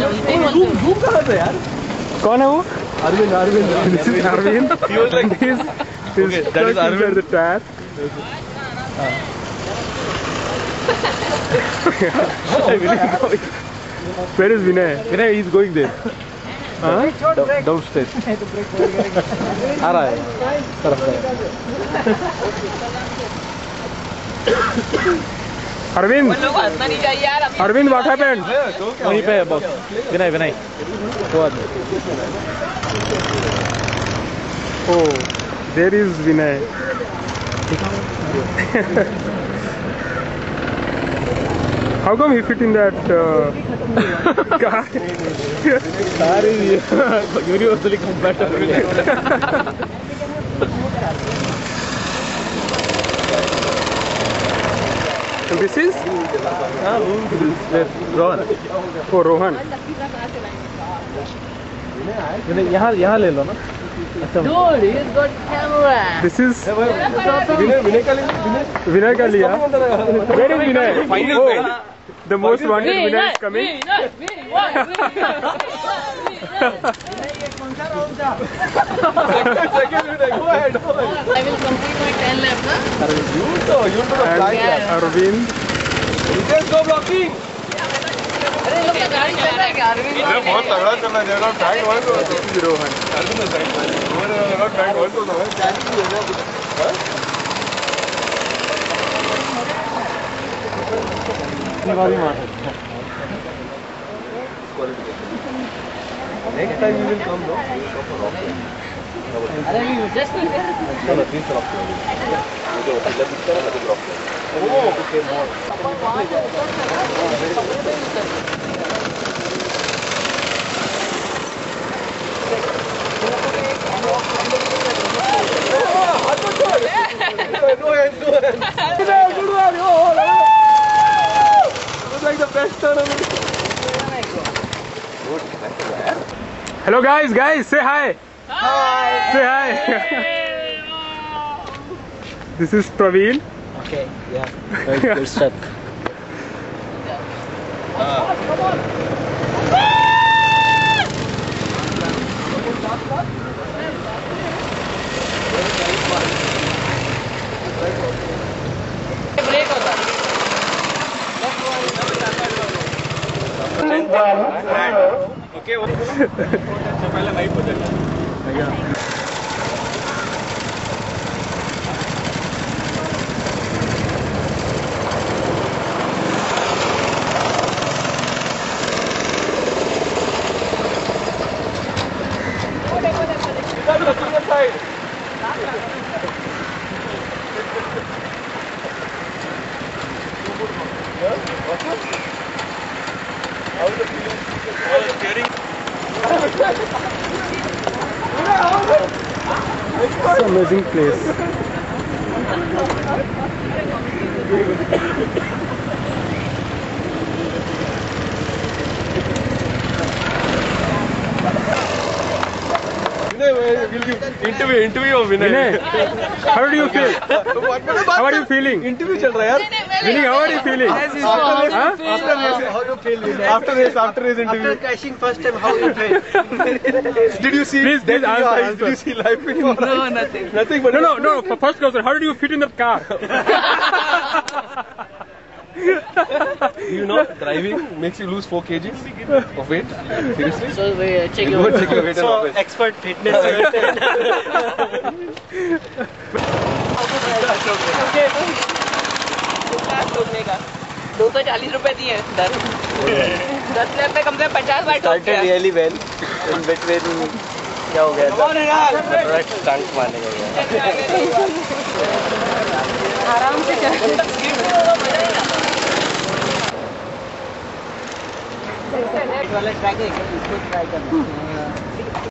धूप धूप कहाँ से यार कौन है वो Arvind Arvind is truck is Arvind. where is Vinay? Vinay he's going there Huh? downstairs आ रहा है तरफ़ अभी Arvind, what happened? वहीं पे है बॉक्स विनय विनय वो आदमी Oh, there is Vinay. How come he fit in that uh, car? Car universally compatible And this is Rohan ओ रोहन यहाँ यहाँ ले लो ना। अच्छा। विनय का लिया where is Vinay the most wanted Vinay coming I will complete my 10 lap, na? you तो you to the And flag Arvind. let's go blocking अरे लोग गाड़ी चला रहा है क्या अरविंद बहुत तगड़ा चल रहा है जरा टैग वन तो This is Rohan. Arjun side और टैग वन तो है Next time you will come, no? अरे just चलो तीन तरफ़ मुझे वसीला दिखता है मुझे ड्रॉप कर ओ okay more like the best turn Hello guys, guys, say hi. Hi. Say hi. this is Praveen. Okay, yeah. Very good shot. Uh, come on, come on. Break है पहले नहीं पता It's amazing place. Interview interview हो Vinay, Vinay how do you feel? How are you feeling? Interview चल रहा है यार Vinny, how are you feeling? Huh? after race how you feel after race after race interview After crashing first time how you feel did you see Please, please answer, eyes? answer. did you see life in your No, nothing. nothing but No, no, no. f- First question, how did you fit in that car? you know driving makes you lose 4 kgs of weight seriously So we uh, check go your check your weight so office expert fitness ठोकने का। दो सौ चालीस रुपए दिए दस। दस में कम से कम पचास बार गया really well. In क्या हो गया मारने का आराम से चल। वाला ट्राई करेंगे इसको ट्राई करना।